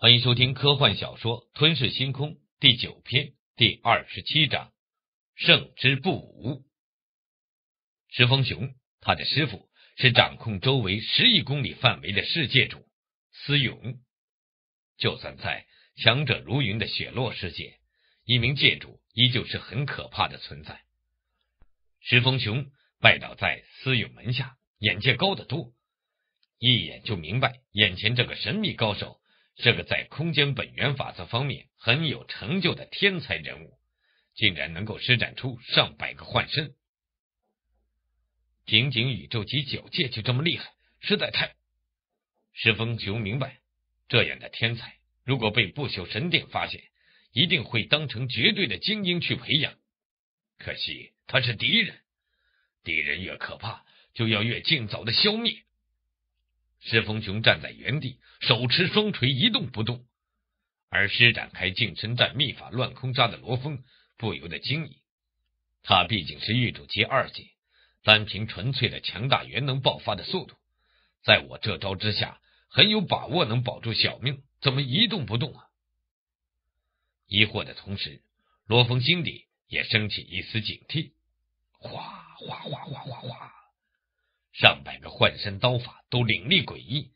欢迎收听科幻小说《吞噬星空》第九篇第二十七章“胜之不武”。石峰雄，他的师傅是掌控周围十亿公里范围的世界主司勇。就算在强者如云的雪落世界，一名界主依旧是很可怕的存在。石峰雄拜倒在司勇门下，眼界高得多，一眼就明白眼前这个神秘高手。这个在空间本源法则方面很有成就的天才人物，竟然能够施展出上百个幻身，仅仅宇宙级九界就这么厉害，实在太……石峰雄明白，这样的天才如果被不朽神殿发现，一定会当成绝对的精英去培养。可惜他是敌人，敌人越可怕，就要越尽早的消灭。石峰雄站在原地，手持双锤一动不动，而施展开近身战秘法乱空杀的罗峰不由得惊异。他毕竟是玉主级二阶，单凭纯粹的强大元能爆发的速度，在我这招之下，很有把握能保住小命。怎么一动不动啊？疑惑的同时，罗峰心底也升起一丝警惕。哗哗哗哗哗哗。上百个幻身刀法都凌厉诡异，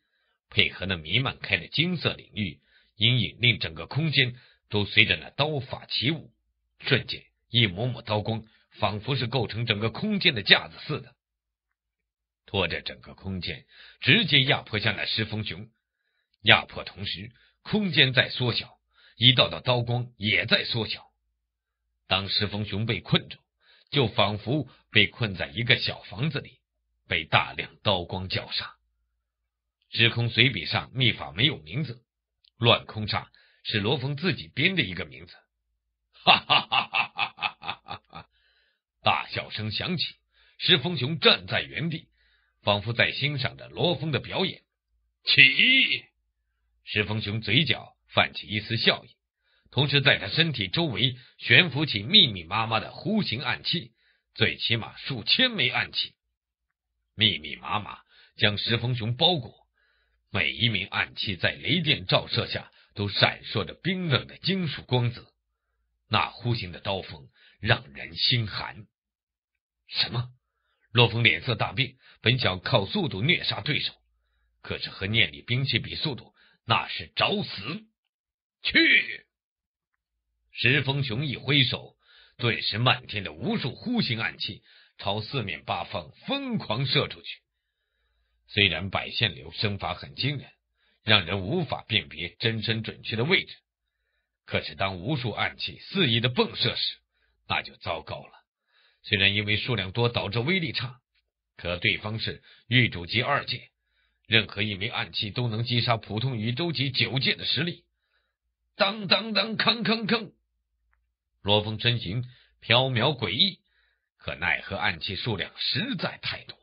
配合那弥漫开的金色领域阴影，令整个空间都随着那刀法起舞。瞬间，一抹抹刀光仿佛是构成整个空间的架子似的，拖着整个空间直接压迫向那石峰雄。压迫同时，空间在缩小，一道道刀光也在缩小。当石峰雄被困住，就仿佛被困在一个小房子里。被大量刀光绞杀，时空随笔上秘法没有名字，乱空上是罗峰自己编的一个名字。哈哈哈哈哈哈哈哈！大笑声响起，石峰雄站在原地，仿佛在欣赏着罗峰的表演。起！石峰雄嘴角泛起一丝笑意，同时在他身体周围悬浮起密密麻麻的弧形暗器，最起码数千枚暗器。密密麻麻将石峰雄包裹，每一名暗器在雷电照射下都闪烁着冰冷的金属光泽，那弧形的刀锋让人心寒。什么？洛风脸色大变，本想靠速度虐杀对手，可是和念力兵器比速度，那是找死。去！石峰雄一挥手，顿时漫天的无数弧形暗器。朝四面八方疯狂射出去。虽然百线流身法很惊人，让人无法辨别真身准确的位置，可是当无数暗器肆意的迸射时，那就糟糕了。虽然因为数量多导致威力差，可对方是域主级二阶，任何一枚暗器都能击杀普通宇宙级九阶的实力。当当当，吭吭吭，罗峰身形飘渺诡异。可奈何暗器数量实在太多，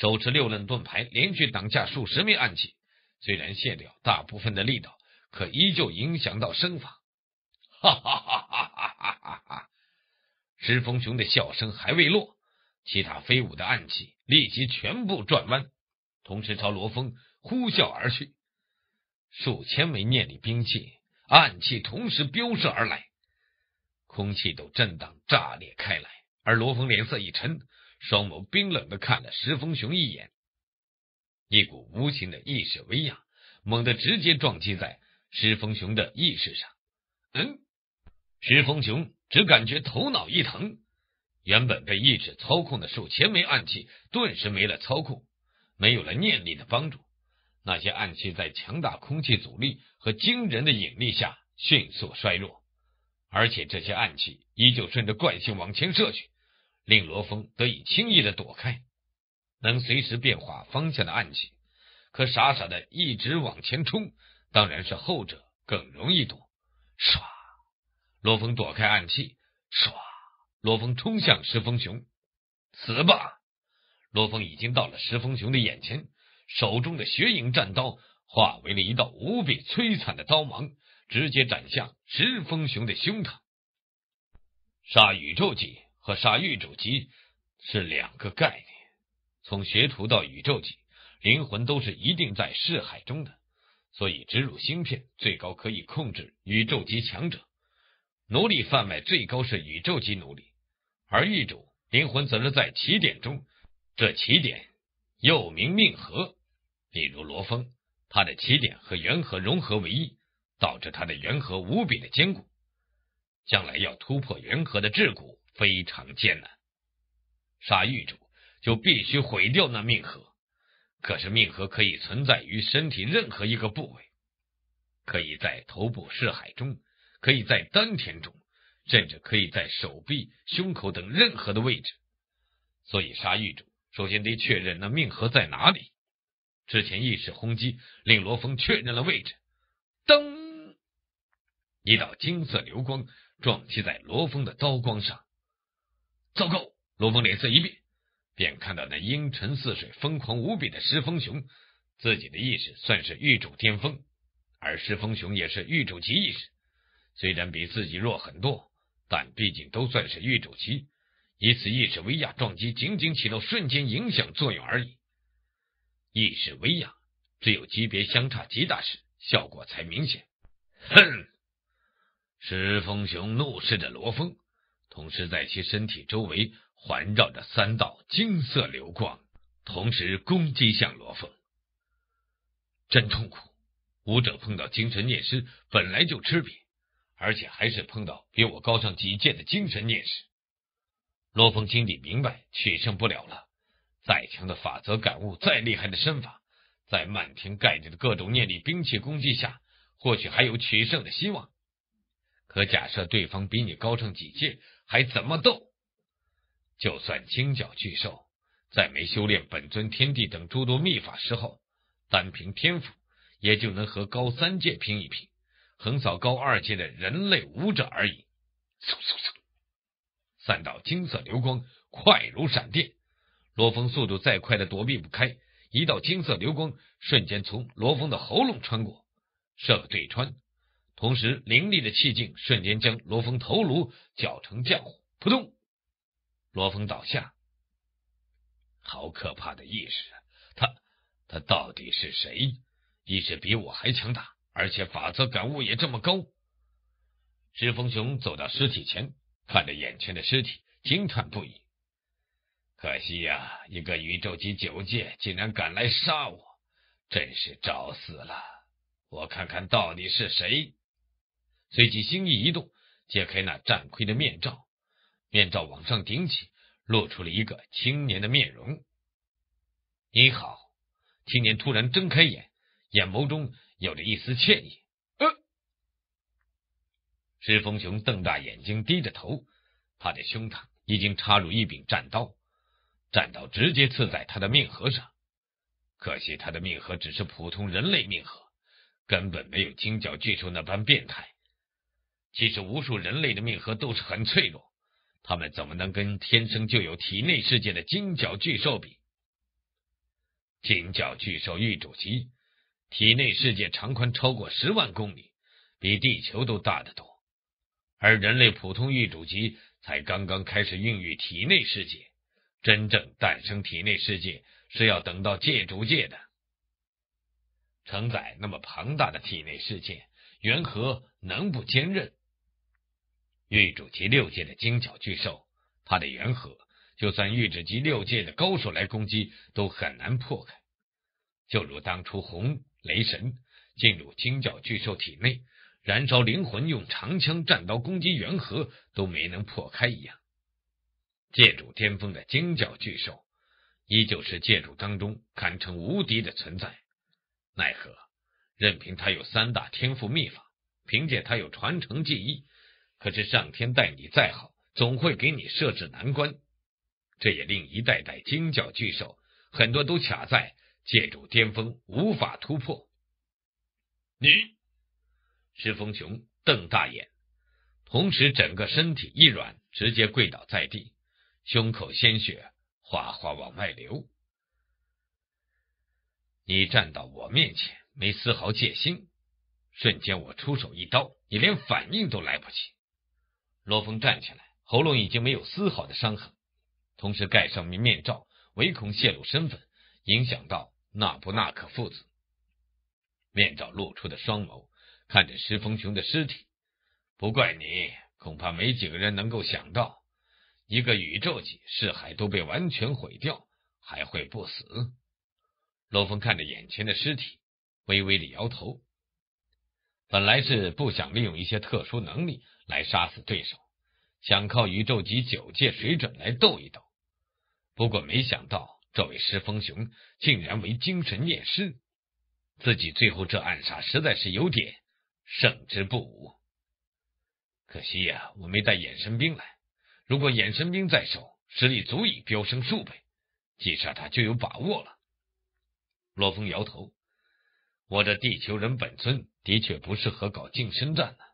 手持六棱盾牌连续挡下数十枚暗器，虽然卸掉大部分的力道，可依旧影响到身法。哈哈哈哈哈哈！哈！石峰雄的笑声还未落，其他飞舞的暗器立即全部转弯，同时朝罗峰呼啸而去。数千枚念力兵器、暗器同时飙射而来，空气都震荡炸裂开来。而罗峰脸色一沉，双眸冰冷的看了石峰雄一眼，一股无形的意识威压猛地直接撞击在石峰雄的意识上。嗯，石峰雄只感觉头脑一疼，原本被意志操控的数千枚暗器顿时没了操控，没有了念力的帮助，那些暗器在强大空气阻力和惊人的引力下迅速衰弱，而且这些暗器依旧顺着惯性往前射去。令罗峰得以轻易的躲开，能随时变化方向的暗器，可傻傻的一直往前冲，当然是后者更容易躲。唰，罗峰躲开暗器，唰，罗峰冲向石峰雄，死吧！罗峰已经到了石峰雄的眼前，手中的血影战刀化为了一道无比摧残的刀芒，直接斩向石峰雄的胸膛。杀宇宙级。和杀域主级是两个概念。从学徒到宇宙级，灵魂都是一定在识海中的，所以植入芯片最高可以控制宇宙级强者，奴隶贩卖最高是宇宙级奴隶，而狱主灵魂则是在起点中，这起点又名命核。比如罗峰，他的起点和元核融合为一，导致他的元核无比的坚固，将来要突破元核的桎梏非常艰难。杀狱主就必须毁掉那命核。可是命核可以存在于身体任何一个部位，可以在头部视海中，可以在丹田中，甚至可以在手臂、胸口等任何的位置。所以杀狱主首先得确认那命核在哪里。之前意识轰击令罗峰确认了位置，噔，一道金色流光撞击在罗峰的刀光上。糟糕！罗峰脸色一变。便看到那阴沉似水、疯狂无比的石峰雄，自己的意识算是狱主巅峰，而石峰雄也是狱主级意识，虽然比自己弱很多，但毕竟都算是狱主级。以此意识威压撞击，仅仅起到瞬间影响作用而已。意识威压只有级别相差极大时，效果才明显。哼！石峰雄怒视着罗峰，同时在其身体周围。环绕着三道金色流光，同时攻击向罗峰。真痛苦！武者碰到精神念师本来就吃瘪，而且还是碰到比我高上几届的精神念师。罗峰心里明白，取胜不了了。再强的法则感悟，再厉害的身法，在漫天盖地的各种念力兵器攻击下，或许还有取胜的希望。可假设对方比你高上几届，还怎么斗？就算金角巨兽在没修炼本尊天地等诸多秘法时候，单凭天赋也就能和高三界拼一拼，横扫高二界的人类武者而已。嗖嗖嗖，三道金色流光快如闪电，罗峰速度再快的躲避不开，一道金色流光瞬间从罗峰的喉咙穿过，射对穿，同时凌厉的气劲瞬间将罗峰头颅搅成浆糊，扑通。罗峰倒下，好可怕的意识啊！他他到底是谁？意识比我还强大，而且法则感悟也这么高。石峰雄走到尸体前，看着眼前的尸体，惊叹不已。可惜呀，一个宇宙级九界竟然敢来杀我，真是找死了！我看看到底是谁。随即心意一动，揭开那战盔的面罩。面罩往上顶起，露出了一个青年的面容。你好，青年突然睁开眼，眼眸中有着一丝歉意。呃，石峰雄瞪大眼睛，低着头，他的胸膛已经插入一柄战刀，战刀直接刺在他的命核上。可惜他的命核只是普通人类命核，根本没有金角巨兽那般变态。其实，无数人类的命核都是很脆弱。他们怎么能跟天生就有体内世界的金角巨兽比？金角巨兽玉主级，体内世界长宽超过十万公里，比地球都大得多。而人类普通玉主级才刚刚开始孕育体内世界，真正诞生体内世界是要等到界主界的。承载那么庞大的体内世界，缘何能不坚韧？玉主级六界的金角巨兽，它的元核就算玉主级六界的高手来攻击，都很难破开。就如当初红雷神进入金角巨兽体内，燃烧灵魂，用长枪战刀攻击元核，都没能破开一样。界主巅峰的金角巨兽，依旧是界主当中堪称无敌的存在。奈何，任凭他有三大天赋秘法，凭借他有传承技艺。可是上天待你再好，总会给你设置难关。这也令一代代金角巨兽很多都卡在界主巅峰，无法突破。你，石峰雄瞪大眼，同时整个身体一软，直接跪倒在地，胸口鲜血哗哗往外流。你站到我面前，没丝毫戒心，瞬间我出手一刀，你连反应都来不及。罗峰站起来，喉咙已经没有丝毫的伤痕，同时盖上面面罩，唯恐泄露身份，影响到纳布纳克父子。面罩露出的双眸看着石峰雄的尸体。不怪你，恐怕没几个人能够想到，一个宇宙级世海都被完全毁掉，还会不死。罗峰看着眼前的尸体，微微的摇头。本来是不想利用一些特殊能力来杀死对手，想靠宇宙级九界水准来斗一斗。不过没想到，这位石峰雄竟然为精神验尸，自己最后这暗杀实在是有点胜之不武。可惜呀，我没带衍神兵来。如果衍神兵在手，实力足以飙升数倍，击杀他就有把握了。罗峰摇头，我这地球人本尊的确不适合搞近身战呢。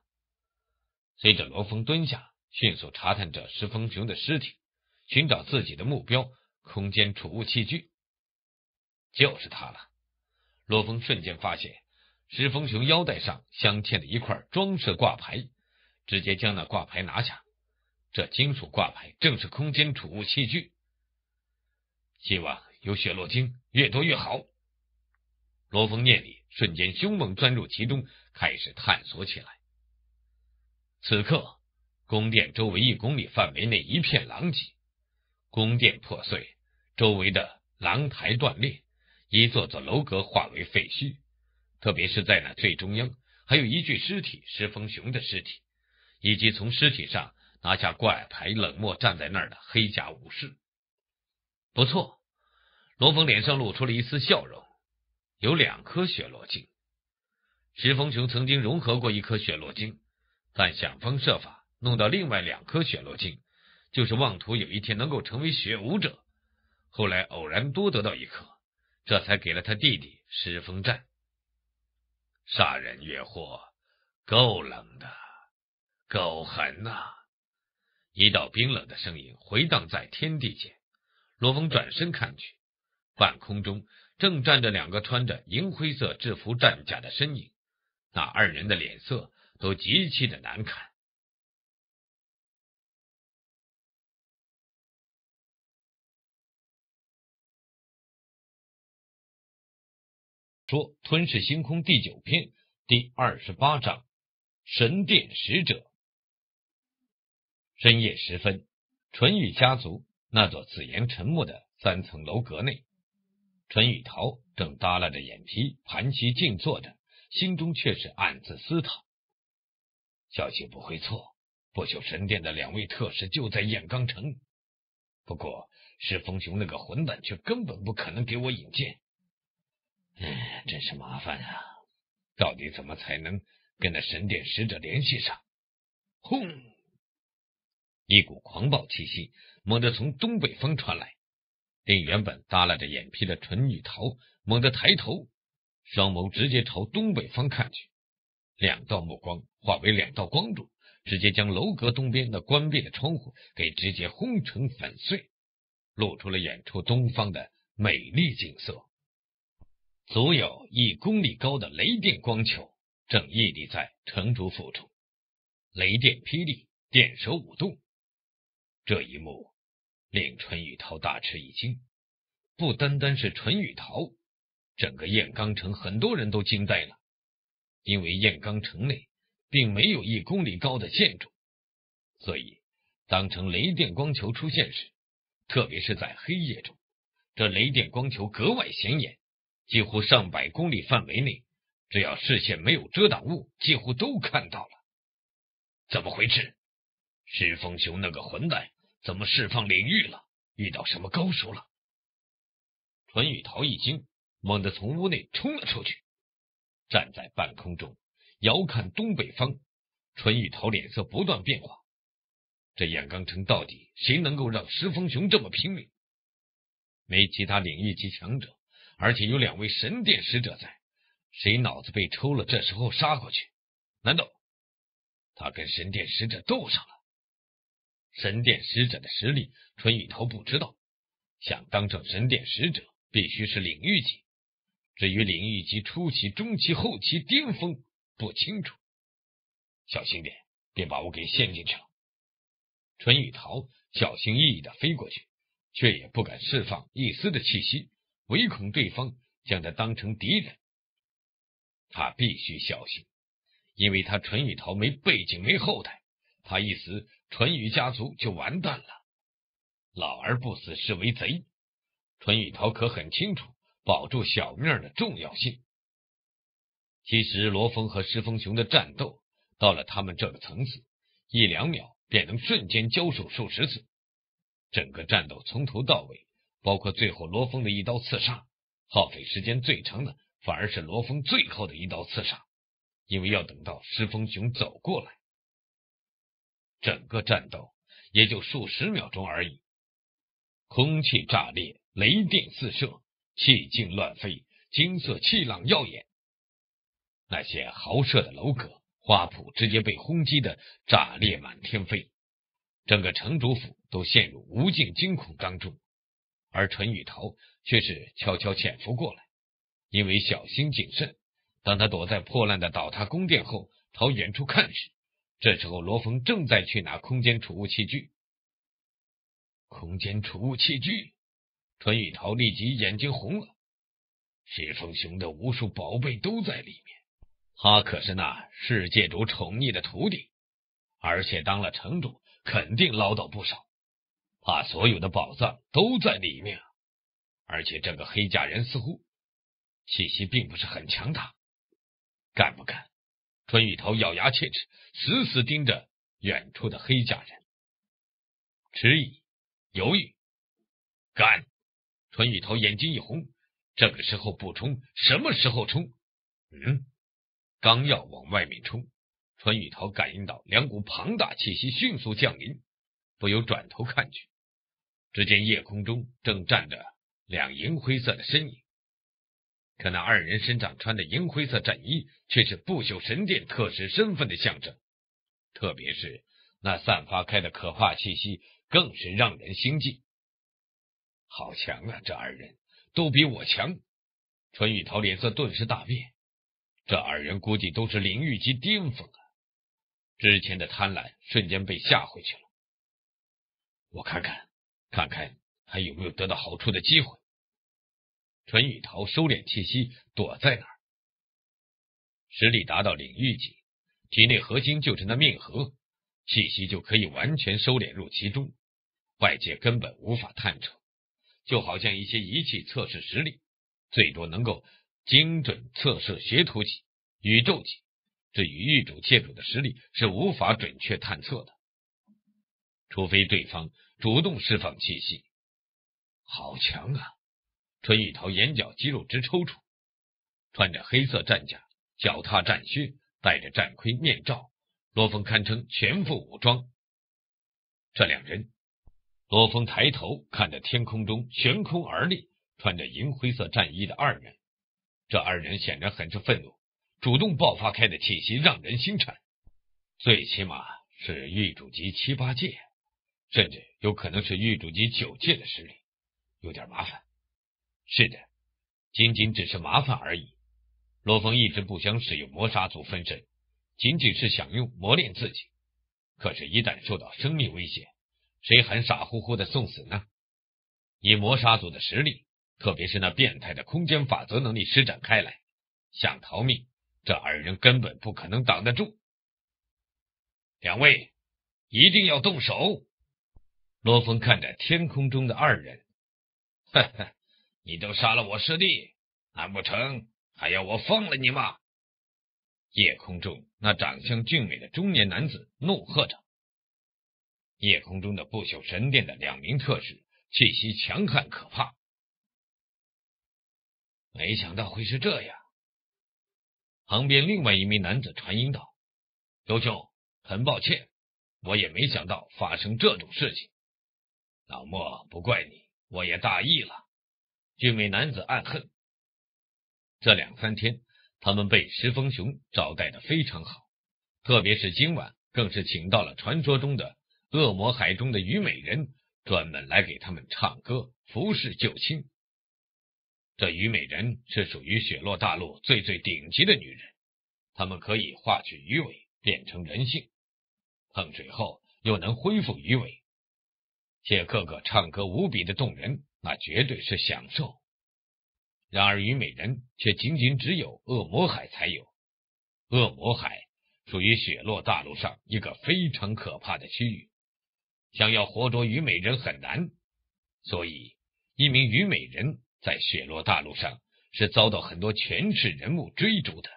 随着罗峰蹲下，迅速查探着石峰雄的尸体，寻找自己的目标——空间储物器具。就是他了。罗峰瞬间发现石峰雄腰带上镶嵌的一块装饰挂牌。直接将那挂牌拿下，这金属挂牌正是空间储物器具，希望有血落晶，越多越好。罗峰念力瞬间凶猛钻入其中，开始探索起来。此刻，宫殿周围一公里范围内一片狼藉，宫殿破碎，周围的廊台断裂，一座座楼阁化为废墟。特别是在那最中央，还有一具尸体——石峰雄的尸体。以及从尸体上拿下怪牌，冷漠站在那儿的黑甲武士。不错，罗峰脸上露出了一丝笑容。有两颗血络晶，石峰雄曾经融合过一颗血络晶，但想方设法弄到另外两颗血络晶，就是妄图有一天能够成为血武者。后来偶然多得到一颗，这才给了他弟弟石峰战。杀人越货，够冷的。够狠呐！一道冰冷的声音回荡在天地间。罗峰转身看去，半空中正站着两个穿着银灰色制服战甲的身影，那二人的脸色都极其的难看。说《吞噬星空》第九篇第二十八章：神殿使者。深夜时分，淳宇家族那座紫岩沉默的三层楼阁内，淳宇桃正耷拉着眼皮盘膝静坐着，心中却是暗自思考：消息不会错，不朽神殿的两位特使就在燕冈城。不过石峰雄那个混蛋却根本不可能给我引荐。哎，真是麻烦啊！到底怎么才能跟那神殿使者联系上？轰！一股狂暴气息猛地从东北方传来，令原本耷拉着眼皮的纯女桃猛地抬头，双眸直接朝东北方看去，两道目光化为两道光柱，直接将楼阁东边的关闭的窗户给直接轰成粉碎，露出了远处东方的美丽景色。足有一公里高的雷电光球正屹立在城主府中，雷电霹雳，电蛇舞动。这一幕令淳宇涛大吃一惊，不单单是淳宇涛，整个燕冈城很多人都惊呆了，因为燕冈城内并没有一公里高的建筑，所以当成雷电光球出现时，特别是在黑夜中，这雷电光球格外显眼，几乎上百公里范围内，只要视线没有遮挡物，几乎都看到了。怎么回事？石峰雄那个混蛋！怎么释放领域了？遇到什么高手了？淳雨桃一惊，猛地从屋内冲了出去，站在半空中遥看东北方。淳雨桃脸色不断变化。这燕冈城到底谁能够让石峰雄这么拼命？没其他领域级强者，而且有两位神殿使者在，谁脑子被抽了？这时候杀过去？难道他跟神殿使者斗上了？神殿使者的实力，春雨桃不知道。想当上神殿使者，必须是领域级。至于领域级初期、中期、后期、巅峰，不清楚。小心点，别把我给陷进去了。春雨桃小心翼翼的飞过去，却也不敢释放一丝的气息，唯恐对方将他当成敌人。他必须小心，因为他淳雨桃没背景没后台，他一死，淳于家族就完蛋了。老而不死是为贼，淳于桃可很清楚保住小命的重要性。其实罗峰和石峰雄的战斗到了他们这个层次，一两秒便能瞬间交手数十次。整个战斗从头到尾，包括最后罗峰的一刀刺杀，耗费时间最长的反而是罗峰最后的一刀刺杀，因为要等到石峰雄走过来，整个战斗也就数十秒钟而已。空气炸裂，雷电四射，气劲乱飞，金色气浪耀眼。那些豪舍的楼阁、花圃直接被轰击的炸裂满天飞，整个城主府都陷入无尽惊恐当中。而陈雨桃却是悄悄潜伏过来，因为小心谨慎。当他躲在破烂的倒塌宫殿后，朝远处看时，这时候罗峰正在去拿空间储物器具。空间储物器具，春雨桃立即眼睛红了。石峰雄的无数宝贝都在里面，他可是那世界主宠溺的徒弟，而且当了城主，肯定捞到不少。他所有的宝藏都在里面，而且这个黑甲人似乎气息并不是很强大，干不干？春雨桃咬牙切齿，死死盯着远处的黑家人，迟疑。犹豫，干！春雨桃眼睛一红，这个时候不冲，什么时候冲？嗯，刚要往外面冲，春雨桃感应到两股庞大气息迅速降临，不由转头看去，只见夜空中正站着两银灰色的身影，可那二人身上穿的银灰色战衣，却是不朽神殿特使身份的象征，特别是那散发开的可怕气息。更是让人心悸。好强啊！这二人都比我强。春雨桃脸色顿时大变。这二人估计都是领域级巅峰啊！之前的贪婪瞬间被吓回去了。我看看，看看还有没有得到好处的机会。淳于桃收敛气息，躲在那儿。实力达到领域级，体内核心就是那命核。气息就可以完全收敛入其中，外界根本无法探测。就好像一些仪器测试实力，最多能够精准测试学徒级、宇宙级，至于域主、界主的实力是无法准确探测的，除非对方主动释放气息。好强啊！春雨桃眼角肌肉直抽搐，穿着黑色战甲，脚踏战靴，戴着战盔面罩。罗峰堪称全副武装。这两人，罗峰抬头看着天空中悬空而立、穿着银灰色战衣的二人，这二人显然很是愤怒，主动爆发开的气息让人心颤，最起码是玉主级七八阶，甚至有可能是玉主级九阶的实力，有点麻烦。是的，仅仅只是麻烦而已。罗峰一直不想使用魔杀族分身。仅仅是想用磨练自己，可是，一旦受到生命威胁，谁还傻乎乎的送死呢？以魔杀族的实力，特别是那变态的空间法则能力施展开来，想逃命，这二人根本不可能挡得住。两位一定要动手！罗峰看着天空中的二人，哈哈，你都杀了我师弟，难不成还要我放了你吗？夜空中，那长相俊美的中年男子怒喝着。夜空中的不朽神殿的两名特使，气息强悍可怕。没想到会是这样。旁边另外一名男子传音道：“刘兄，很抱歉，我也没想到发生这种事情。老莫，不怪你，我也大意了。”俊美男子暗恨。这两三天。他们被石峰雄招待的非常好，特别是今晚，更是请到了传说中的恶魔海中的虞美人，专门来给他们唱歌、服侍、救亲。这虞美人是属于雪落大陆最最顶级的女人，她们可以化去鱼尾，变成人性，碰水后又能恢复鱼尾，且个个唱歌无比的动人，那绝对是享受。然而虞美人却仅仅只有恶魔海才有。恶魔海属于雪落大陆上一个非常可怕的区域，想要活捉虞美人很难。所以，一名虞美人在雪落大陆上是遭到很多权势人物追逐的。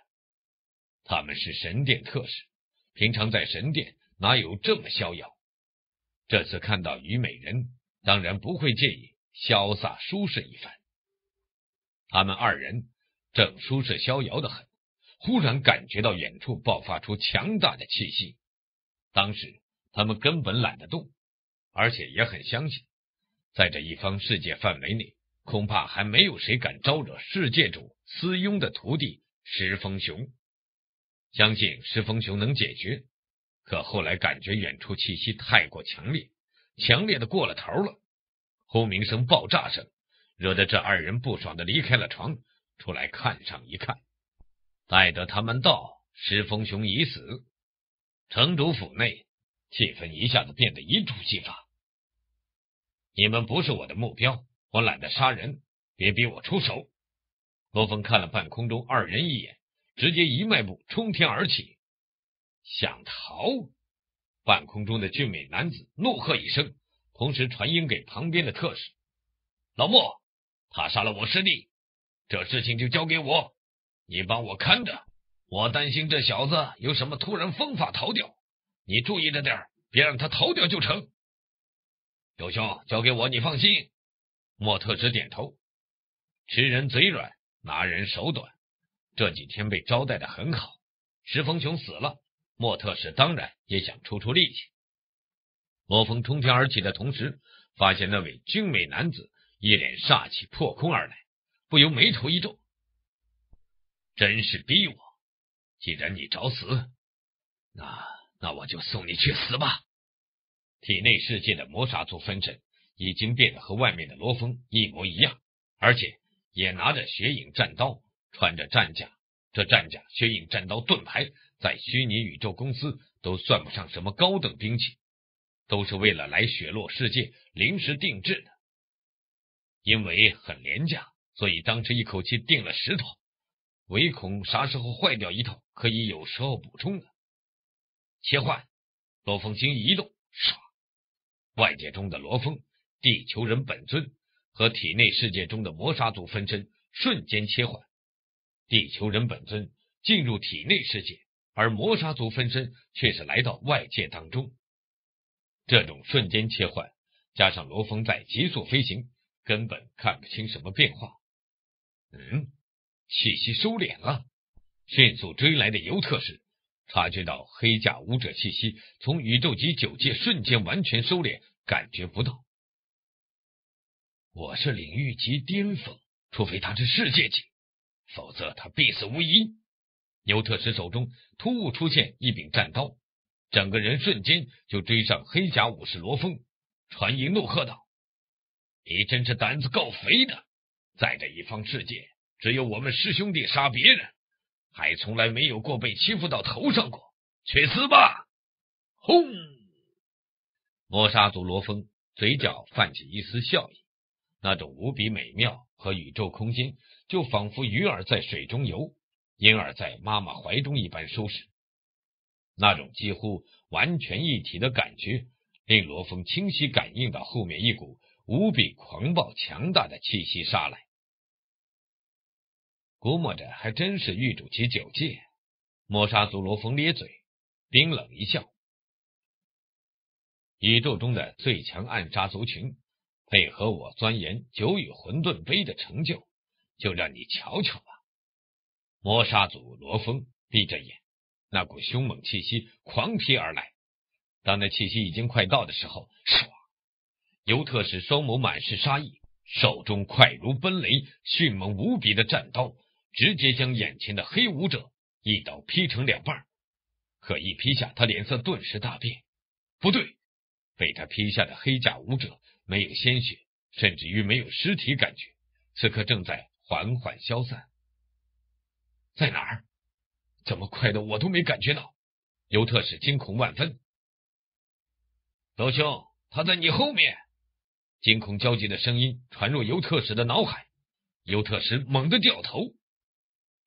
他们是神殿特使，平常在神殿哪有这么逍遥？这次看到虞美人，当然不会介意潇洒舒适一番。他们二人正舒适逍遥的很，忽然感觉到远处爆发出强大的气息。当时他们根本懒得动，而且也很相信，在这一方世界范围内，恐怕还没有谁敢招惹世界主司庸的徒弟石峰雄。相信石峰雄能解决。可后来感觉远处气息太过强烈，强烈的过了头了。轰鸣声、爆炸声，惹得这二人不爽的离开了床，出来看上一看。待得他们到，石峰雄已死。城主府内气氛一下子变得一触即发。你们不是我的目标，我懒得杀人，别逼我出手。罗峰看了半空中二人一眼，直接一迈步冲天而起。想逃！半空中的俊美男子怒喝一声，同时传音给旁边的特使：“老莫，他杀了我师弟，这事情就交给我，你帮我看着。我担心这小子有什么突然疯法逃掉，你注意着点，别让他逃掉就成。”刘兄，交给我，你放心。莫特使点头。吃人嘴软，拿人手短。这几天被招待的很好，石峰雄死了。莫特使当然也想出出力气。罗峰冲天而起的同时，发现那位俊美男子一脸煞气破空而来，不由眉头一皱：“真是逼我！既然你找死，那那我就送你去死吧！”体内世界的魔杀族分身已经变得和外面的罗峰一模一样，而且也拿着血影战刀，穿着战甲。这战甲、血影战刀、盾牌。在虚拟宇宙公司都算不上什么高等兵器，都是为了来雪落世界临时定制的。因为很廉价，所以当时一口气订了十套，唯恐啥时候坏掉一套，可以有时候补充的。切换，罗峰心一动，唰，外界中的罗峰、地球人本尊和体内世界中的魔杀族分身瞬间切换，地球人本尊进入体内世界。而魔杀族分身却是来到外界当中，这种瞬间切换，加上罗峰在急速飞行，根本看不清什么变化。嗯，气息收敛了。迅速追来的尤特使察觉到黑甲武者气息从宇宙级九界瞬间完全收敛，感觉不到。我是领域级巅峰，除非他是世界级，否则他必死无疑。尤特使手中突兀出现一柄战刀，整个人瞬间就追上黑甲武士罗峰，传音怒喝道：“你真是胆子够肥的！在这一方世界，只有我们师兄弟杀别人，还从来没有过被欺负到头上过。去死吧！”轰！魔杀族罗峰嘴角泛起一丝笑意，那种无比美妙和宇宙空间，就仿佛鱼儿在水中游。婴儿在妈妈怀中一般舒适，那种几乎完全一体的感觉，令罗峰清晰感应到后面一股无比狂暴强大的气息杀来。估摸着还真是玉主级九界。魔杀族罗峰咧嘴，冰冷一笑：“宇宙中的最强暗杀族群，配合我钻研九羽混沌杯的成就，就让你瞧瞧吧。”魔杀族罗峰闭着眼，那股凶猛气息狂劈而来。当那气息已经快到的时候，唰！尤特使双眸满是杀意，手中快如奔雷、迅猛无比的战刀，直接将眼前的黑武者一刀劈成两半。可一劈下，他脸色顿时大变。不对，被他劈下的黑甲武者没有鲜血，甚至于没有尸体感觉，此刻正在缓缓消散。在哪儿？怎么快的我都没感觉到？尤特使惊恐万分。老兄，他在你后面！惊恐焦急的声音传入尤特使的脑海。尤特使猛地掉头，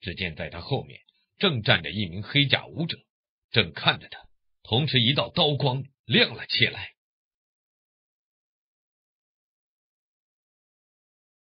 只见在他后面正站着一名黑甲武者，正看着他。同时，一道刀光亮了起来。